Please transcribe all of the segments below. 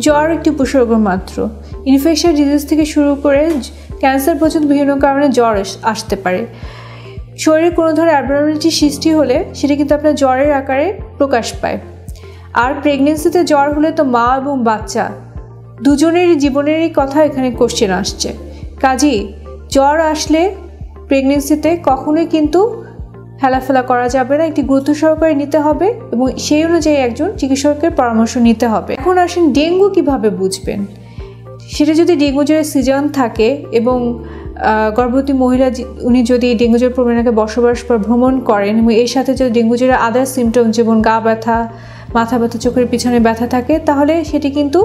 জ্বর একটি উপসর্গ মাত্র। ইনফেকশন ডিজিজ থেকে শুরু করে ক্যান্সার পর্যন্ত বিভিন্ন কারণে জ্বর আসতে পারে। শরীরে কোনো ধরনের অ্যাবনর্মালিটি সৃষ্টি হলে সেটা কিন্তু আপনার জ্বরের আকারে প্রকাশ পায়। আর প্রেগনেন্সিতে জ্বর হলে তো মা এবং বাচ্চা দুজনেরই জীবনেরই কথা এখানে কোশ্চেন আসছে। কাজেই জ্বর আসলে প্রেগনেন্সিতে কখনোই কিন্তু হেলাফেলা করা যাবে না, একটি গুরুত্ব সহকারে নিতে হবে এবং সেই অনুযায়ী একজন চিকিৎসকের পরামর্শ নিতে হবে। এখন আসেন ডেঙ্গু কীভাবে বুঝবেন? সেটা যদি ডেঙ্গু জ্বরের সিজন থাকে এবং গর্ভবতী মহিলা উনি যদি ডেঙ্গু জ্বর প্রবণতাকে বসবাস বা ভ্রমণ করেন এবং এর সাথে যদি ডেঙ্গু জ্বরের আদার সিমটম যেমন গা ব্যথা, মাথা ব্যথা, চোখের পিছনে ব্যথা থাকে, তাহলে সেটি কিন্তু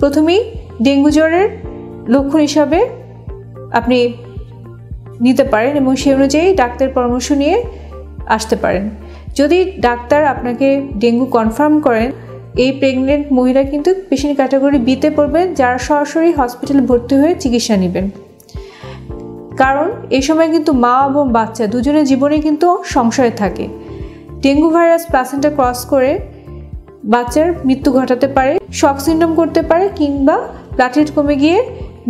প্রথমেই ডেঙ্গু জ্বরের লক্ষণ হিসাবে আপনি নিতে পারেন এবং সেই অনুযায়ী ডাক্তারের পরামর্শ নিয়ে আসতে পারেন। যদি ডাক্তার আপনাকে ডেঙ্গু কনফার্ম করেন, এই প্রেগনেন্ট মহিলা কিন্তু পেশেন্ট ক্যাটাগরি বিতে পড়বেন, যারা সরাসরি হসপিটালে ভর্তি হয়ে চিকিৎসা নেবেন। কারণ এই সময় কিন্তু মা এবং বাচ্চা দুজনের জীবনে কিন্তু সংশয় থাকে। ডেঙ্গু ভাইরাস প্লাসেন্টা ক্রস করে বাচ্চার মৃত্যু ঘটাতে পারে, শক সিন্ডম করতে পারে কিংবা প্লাটেট কমে গিয়ে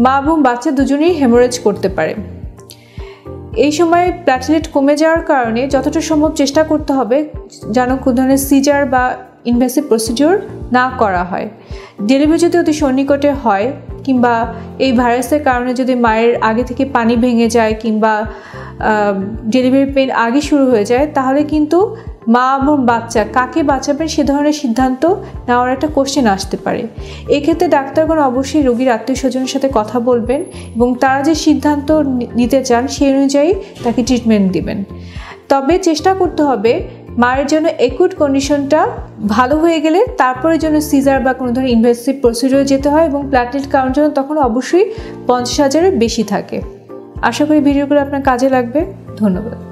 মা এবং বাচ্চা দুজনেই হেমোরেজ করতে পারে। এই সময় প্ল্যাটিলেট কমে যাওয়ার কারণে যতটা সম্ভব চেষ্টা করতে হবে যেন কোনো ধরনের সিজার বা ইনভেসিভ প্রসিডিওর না করা হয়। ডেলিভারি যদি অতি সন্নিকটে হয় কিংবা এই ভাইরাসের কারণে যদি মায়ের আগে থেকে পানি ভেঙে যায় কিংবা ডেলিভারি পেন আগে শুরু হয়ে যায়, তাহলে কিন্তু মা এবং বাচ্চা কাকে বাঁচাবেন সে ধরনের সিদ্ধান্ত নেওয়ার একটা কোশ্চেন আসতে পারে। এক্ষেত্রে ডাক্তারগণ অবশ্যই রোগীর আত্মীয় স্বজনের সাথে কথা বলবেন এবং তারা যে সিদ্ধান্ত নিতে চান সেই অনুযায়ী তাকে ট্রিটমেন্ট দিবেন। তবে চেষ্টা করতে হবে মায়ের জন্য একুট কন্ডিশনটা ভালো হয়ে গেলে তারপরে জন্য সিজার বা কোনো ধরনের ইনভেস্টিভ প্রসিডিওর যেতে হয় এবং প্ল্যাটলেট কাউন্ট যেন তখন অবশ্যই পঞ্চাশ হাজারের বেশি থাকে। আশা করি ভিডিওগুলো আপনার কাজে লাগবে। ধন্যবাদ।